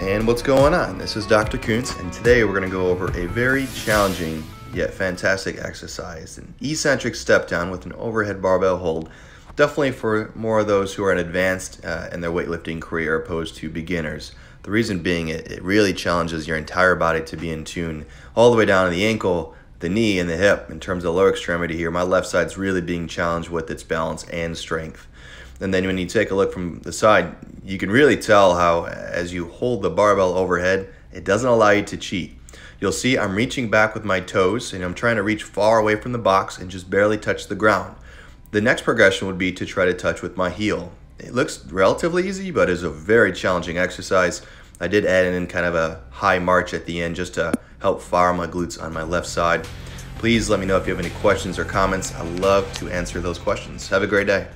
And what's going on? This is Dr. Kuntz, and today we're going to go over a very challenging yet fantastic exercise an eccentric step down with an overhead barbell hold. Definitely for more of those who are in advanced uh, in their weightlifting career opposed to beginners. The reason being, it, it really challenges your entire body to be in tune all the way down to the ankle, the knee, and the hip. In terms of lower extremity here, my left side's really being challenged with its balance and strength. And then when you take a look from the side, you can really tell how as you hold the barbell overhead, it doesn't allow you to cheat. You'll see I'm reaching back with my toes and I'm trying to reach far away from the box and just barely touch the ground. The next progression would be to try to touch with my heel. It looks relatively easy, but is a very challenging exercise. I did add in kind of a high march at the end just to help fire my glutes on my left side. Please let me know if you have any questions or comments. I love to answer those questions. Have a great day.